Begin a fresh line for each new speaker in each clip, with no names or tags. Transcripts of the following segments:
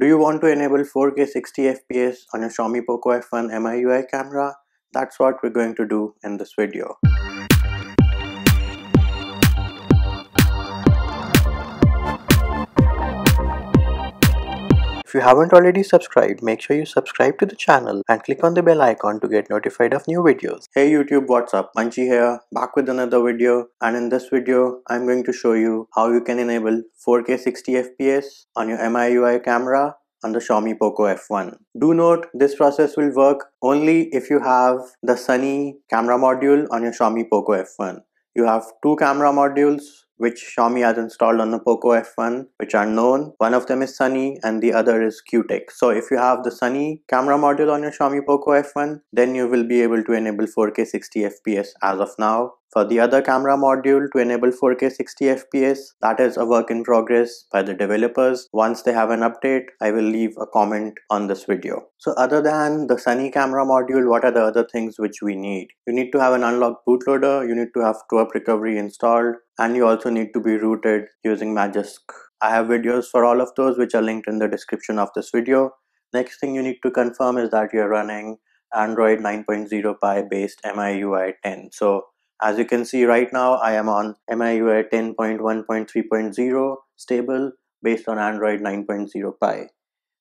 Do you want to enable 4K 60 FPS on your Xiaomi Poco F1 MIUI camera? That's what we're going to do in this video. If you haven't already subscribed, make sure you subscribe to the channel and click on the bell icon to get notified of new videos. Hey YouTube, what's up? Munchy here, back with another video and in this video, I'm going to show you how you can enable 4K 60 FPS on your MIUI camera on the Xiaomi Poco F1. Do note this process will work only if you have the Sunny camera module on your Xiaomi Poco F1. You have two camera modules which Xiaomi has installed on the Poco F1 which are known. One of them is Sunny and the other is QTech. So if you have the Sunny camera module on your Xiaomi Poco F1 then you will be able to enable 4K 60 FPS as of now. For the other camera module to enable 4K 60 FPS, that is a work in progress by the developers. Once they have an update, I will leave a comment on this video. So other than the Sunny camera module, what are the other things which we need? You need to have an unlocked bootloader, you need to have TWRP recovery installed, and you also need to be rooted using Magisk. I have videos for all of those which are linked in the description of this video. Next thing you need to confirm is that you're running Android 9.0 Pie based MIUI 10. So as you can see right now, I am on MIUI 10.1.3.0 stable based on Android 9.0 Pie.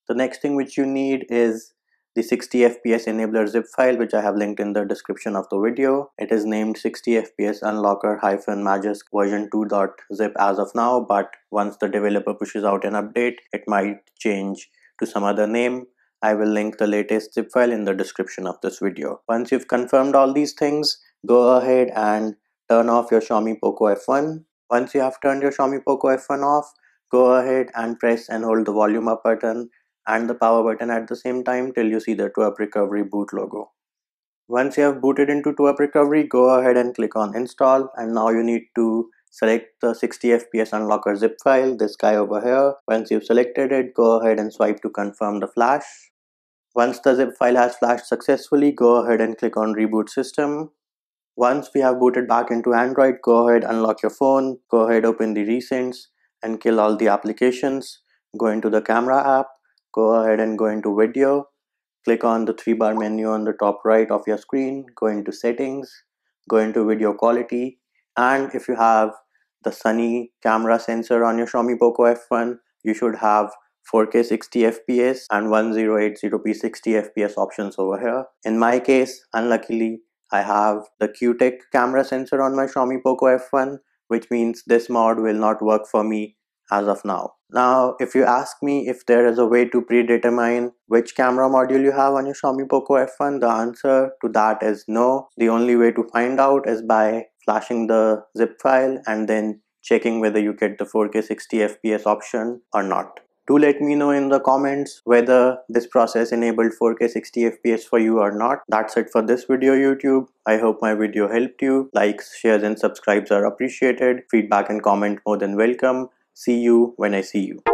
The next thing which you need is the 60 fps enabler zip file which I have linked in the description of the video. It is named 60 fps unlocker hyphen magisk version 2.zip as of now but once the developer pushes out an update it might change to some other name. I will link the latest zip file in the description of this video. Once you've confirmed all these things, go ahead and turn off your Xiaomi Poco F1. Once you have turned your Xiaomi Poco F1 off, go ahead and press and hold the volume up button and the power button at the same time till you see the TWRP Recovery boot logo. Once you have booted into TWRP Recovery, go ahead and click on install and now you need to select the 60 fps unlocker zip file, this guy over here. Once you've selected it, go ahead and swipe to confirm the flash. Once the zip file has flashed successfully, go ahead and click on reboot system. Once we have booted back into Android, go ahead, unlock your phone, go ahead, open the recents and kill all the applications. Go into the camera app, go ahead and go into video. Click on the three bar menu on the top right of your screen, go into settings, go into video quality. And if you have the Sunny camera sensor on your Xiaomi Poco F1, you should have 4K 60 FPS and 1080p 60 FPS options over here. In my case, unluckily, I have the QTech camera sensor on my Xiaomi Poco F1 which means this mod will not work for me as of now. Now if you ask me if there is a way to predetermine which camera module you have on your Xiaomi Poco F1 the answer to that is no. The only way to find out is by flashing the zip file and then checking whether you get the 4K 60 FPS option or not. Do let me know in the comments whether this process enabled 4K 60 FPS for you or not. That's it for this video YouTube. I hope my video helped you. Likes, shares and subscribes are appreciated. Feedback and comment more than welcome. See you when I see you.